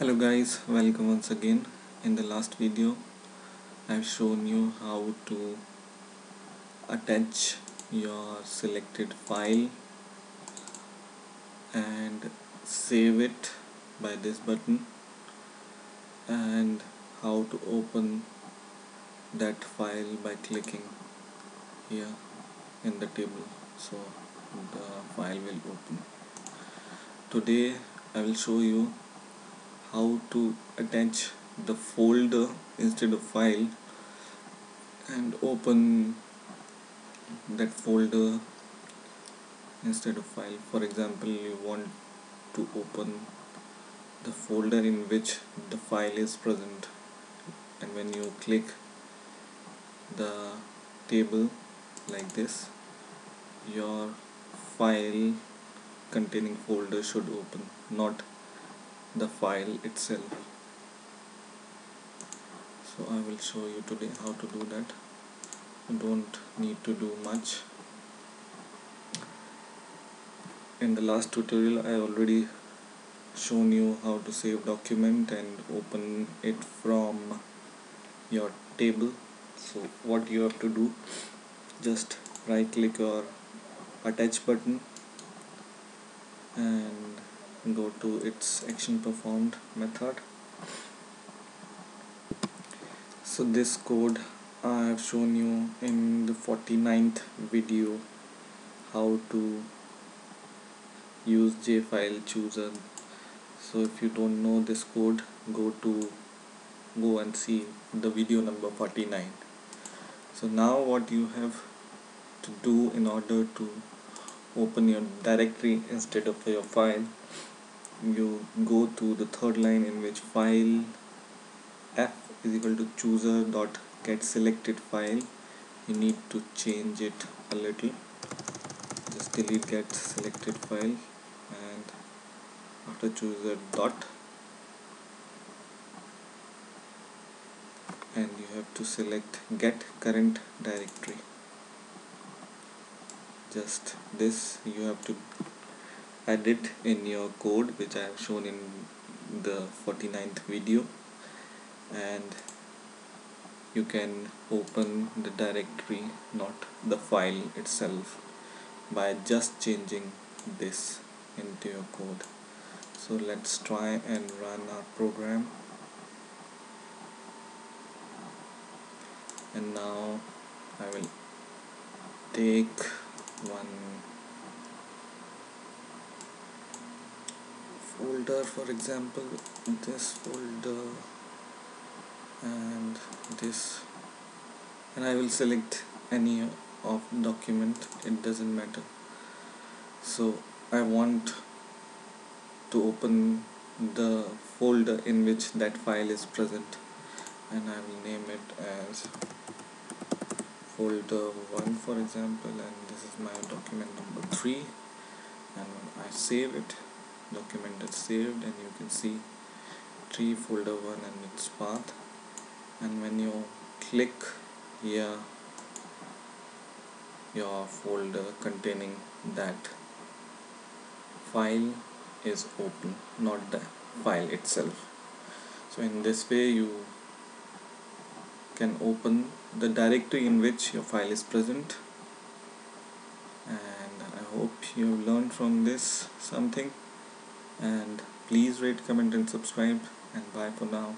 hello guys welcome once again. In the last video I've shown you how to attach your selected file and save it by this button and how to open that file by clicking here in the table. So the file will open. Today I will show you how to attach the folder instead of file and open that folder instead of file. For example you want to open the folder in which the file is present. And when you click the table like this your file containing folder should open not the file itself. So I will show you today how to do that. You don't need to do much. In the last tutorial I already shown you how to save document and open it from your table. So what you have to do just right click your attach button and go to its action performed method. So this code I have shown you in the 49th video how to use JFileChooser. So if you don't know this code go to go and see the video number 49 so now what you have to do in order to open your directory instead of your file you go to the third line in which file f is equal to chooser dot get selected file. You need to change it a little. Just delete get selected file and after chooser dot and you have to select get current directory. Just this you have to add it in your code which I have shown in the 49th video. And you can open the directory not the file itself by just changing this into your code. So let's try and run our program. And now I will take folder for example this folder and this and I will select any of document it doesn't matter. So I want to open the folder in which that file is present and I will name it as folder 1 for example and this is my document number 3 and I save it document is saved and you can see tree folder 1 and its path. And when you click here your folder containing that file is open not the file itself. So in this way you can open the directory in which your file is present. And I hope you have learned from this something and please rate comment and subscribe. And bye for now